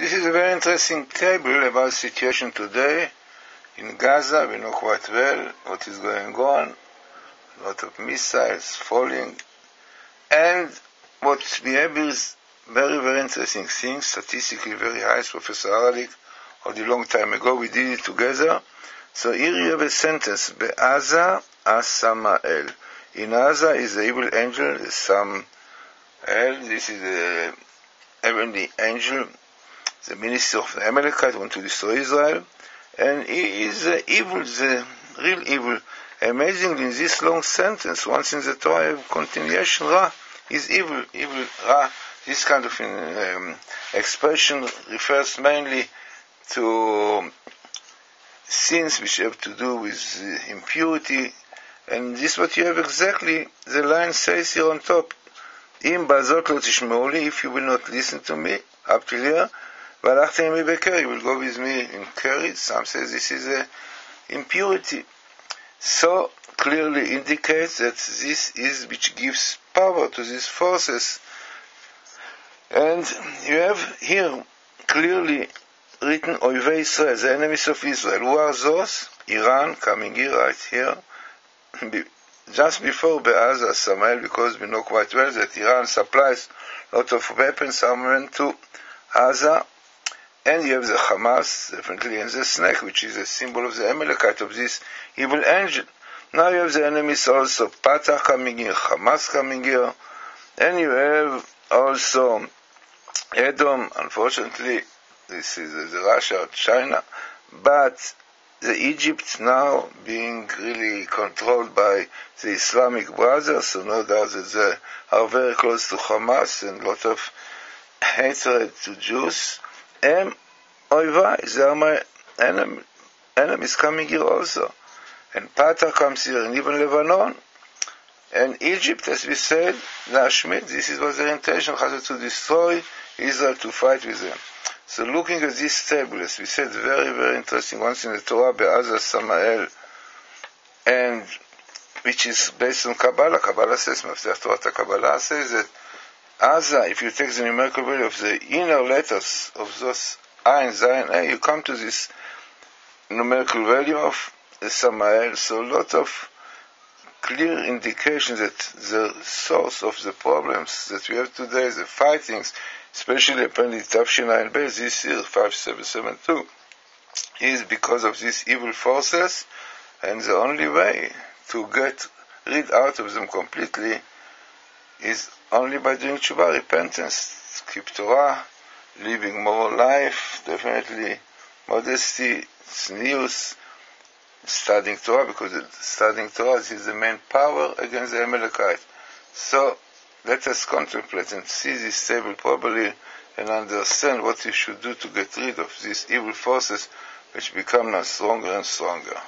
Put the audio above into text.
This is a very interesting table about situation today in Gaza. We know quite well what is going on. A lot of missiles falling. And what we have is very, very interesting things, statistically very high. Professor Haralick, already long time ago, we did it together. So here you have a sentence, Be'aza Asamael. In Aza is the evil angel, Samael. This is the heavenly angel the minister of Amalekite, want to destroy Israel, and he is uh, evil, the real evil. Amazingly, in this long sentence, once in the Torah, continuation, Ra is evil, evil, Ra. This kind of um, expression refers mainly to sins which have to do with uh, impurity, and this is what you have exactly, the line says here on top. Im bazot lo if you will not listen to me, up till here, some says this is a impurity. So clearly indicates that this is which gives power to these forces. And you have here clearly written Oyve Israel, the enemies of Israel. Who are those? Iran, coming here, right here. Just before Be'aza, Samael, because we know quite well that Iran supplies a lot of weapons, armament to Gaza, and you have the Hamas, definitely, and the snake, which is a symbol of the Amalekite, of this evil angel. Now you have the enemies also, Fatah coming here, Hamas coming here, and you have also Edom, unfortunately, this is the Russia, China, but the Egypt now being really controlled by the Islamic brothers, so no doubt that they are very close to Hamas and lot of hatred to Jews am oivai. They there my enemy. Enemies coming here also. And Fatah comes here, and even Lebanon. And Egypt, as we said, Lashmit, this is what their intention, has to destroy Israel, to fight with them. So looking at this table, as we said, very, very interesting, once in the Torah, Be'aza Samael, and which is based on Kabbalah. Kabbalah says, Mafzeh Torah Kabbalah says that Aza, if you take the numerical value of the inner letters of those Ein, Zayin, A, you come to this numerical value of Samael. So a lot of clear indications that the source of the problems that we have today, the fightings, especially apparently Tafshin and Bez this year, 5772, is because of these evil forces, and the only way to get rid out of them completely is only by doing tshuva, repentance, keep Torah, living moral life, definitely modesty, tznius, studying Torah, because studying Torah is the main power against the Amalekite. So let us contemplate and see this table properly and understand what we should do to get rid of these evil forces which become now stronger and stronger.